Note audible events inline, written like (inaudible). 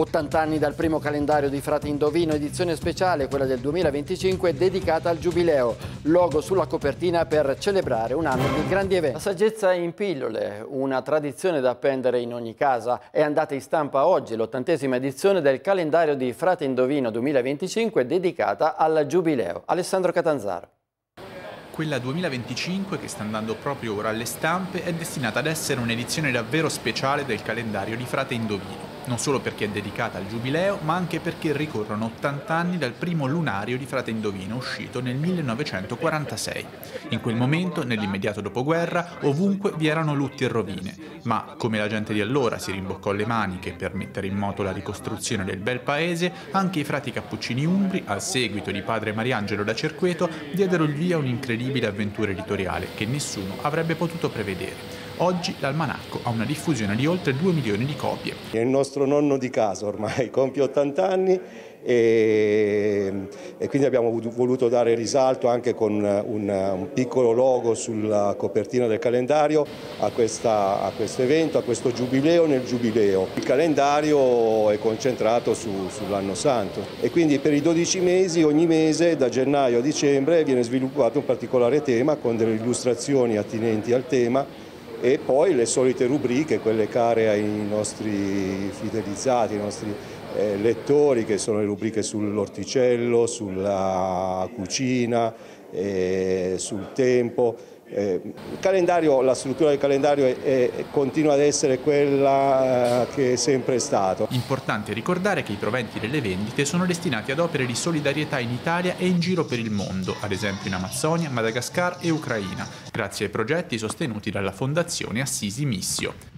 80 anni dal primo calendario di Frate Indovino, edizione speciale, quella del 2025, dedicata al Giubileo, logo sulla copertina per celebrare un anno di grandi eventi. La saggezza in pillole, una tradizione da appendere in ogni casa, è andata in stampa oggi l'ottantesima edizione del calendario di Frate Indovino 2025 dedicata al Giubileo. Alessandro Catanzaro. Quella 2025, che sta andando proprio ora alle stampe, è destinata ad essere un'edizione davvero speciale del calendario di Frate Indovino non solo perché è dedicata al Giubileo, ma anche perché ricorrono 80 anni dal primo lunario di Frate Indovino uscito nel 1946. In quel momento, nell'immediato dopoguerra, ovunque vi erano lutti e rovine, ma come la gente di allora si rimboccò le maniche per mettere in moto la ricostruzione del bel paese, anche i frati cappuccini umbri, al seguito di padre Mariangelo da Cerqueto, diedero il via a un'incredibile avventura editoriale che nessuno avrebbe potuto prevedere. Oggi l'almanacco ha una diffusione di oltre 2 milioni di copie. Il nostro nonno di casa ormai, (laughs) compie 80 anni e, e quindi abbiamo voluto dare risalto anche con un, un, piccolo logo sulla copertina del calendario a, questa, a, questo evento, a questo giubileo nel giubileo. Il calendario è concentrato su, sull'anno santo e quindi per i 12 mesi, ogni mese da gennaio a dicembre viene sviluppato un particolare tema con delle illustrazioni attinenti al tema e poi le solite rubriche, quelle care ai nostri fidelizzati, ai nostri eh, lettori, che sono le rubriche sull'orticello, sulla cucina, eh, sul tempo eh, la struttura del calendario è, è, continua ad essere quella eh, che è sempre stato. Importante ricordare che i proventi delle vendite sono destinati ad opere di solidarietà in Italia e in giro per il mondo, ad esempio in Amazzonia, Madagascar e Ucraina, grazie ai progetti sostenuti dalla Fondazione Assisi Missio.